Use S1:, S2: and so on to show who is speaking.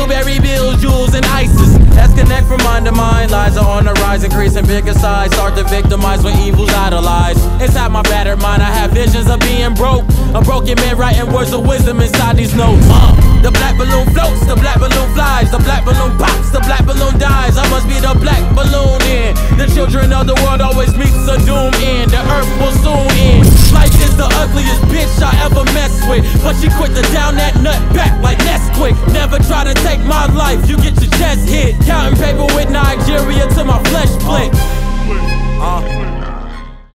S1: blueberry bills, jewels, and ices. Let's connect from mind to mind. Lies are on the rise, increasing bigger size. Start to victimize when evil's idolized. Inside my battered mind, I have visions of being broke. A broken man writing words of wisdom inside these notes. Uh, the black balloon floats, the black balloon flies, the black balloon pops, the black balloon dies. I must be the black balloon in. The children of the world always meets a doom end. The earth will soon end. Life is the ugliest bitch I ever messed with, but she quit to down that nut back try to take my life, you get your chest hit. Counting paper with Nigeria